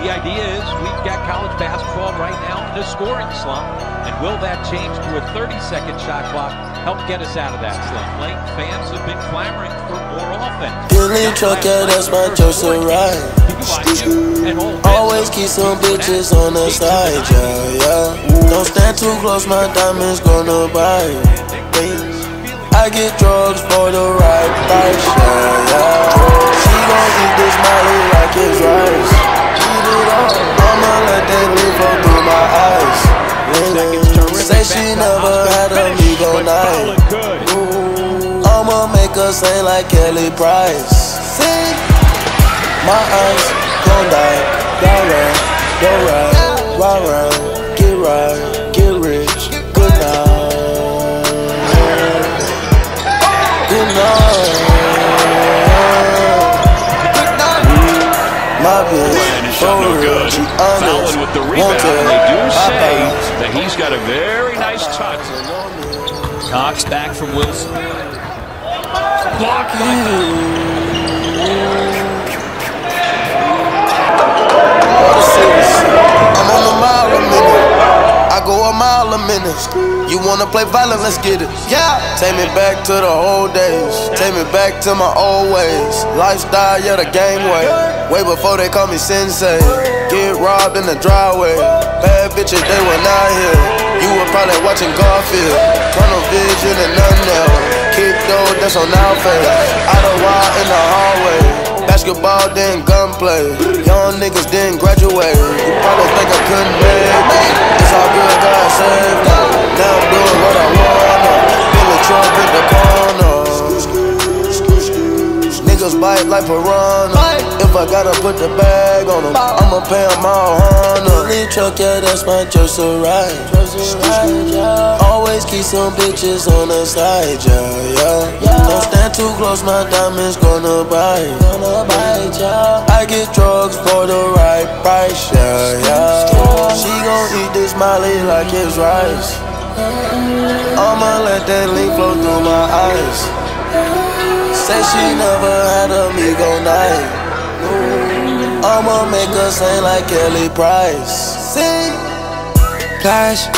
The idea is we've got college basketball right now in a scoring slump, and will that change to a 30-second shot clock help get us out of that slump? Lane fans have been clamoring for more offense. Billy truck, yeah, that's my Joseph ride. Always keep some bitches on the side, yeah, yeah. Don't stand too close, my diamonds gonna bite. I get drugs for the right price, yeah, yeah. She gon' eat this molly like it's rice. Say she never had a amigo night. I'ma make her sing like Kelly Price. Sing. My eyes gon' die, die right, go right, ride round, get right, get rich, good night, good night. My bitch, for real, she honest, with the rebound. tell, They do say that he's got a very nice touch. Cox back from Wilson. Blocked by I'm on a mile a minute. I go a mile a minute. You wanna play violent? Let's get it. Yeah. Take me back to the old days. Take me back to my old ways. Lifestyle, yeah, the game way. Way before they call me sensei. Get robbed in the driveway. Bad bitches, they were not here. You were probably watching Garfield. Tunnel vision and none else. Kick though, that's on our face. Out of wild in the hallway. Basketball didn't gunplay. Young niggas didn't graduate. You probably think I couldn't make it. It's all good, God save me. Niggas bite like piranha. If I gotta put the bag on them, I'ma pay them all honor. Billy truck, yeah, that's my Joseph ride. Always keep some bitches on the side, yeah, yeah. Don't stand too close, my diamonds gonna bite. I get drugs for the right price, yeah, yeah. She gon' eat this molly like it's rice. I'ma let that leaf flow through my eyes. Say she never had a amigo night. I'ma make her sing like Kelly Price. Flash,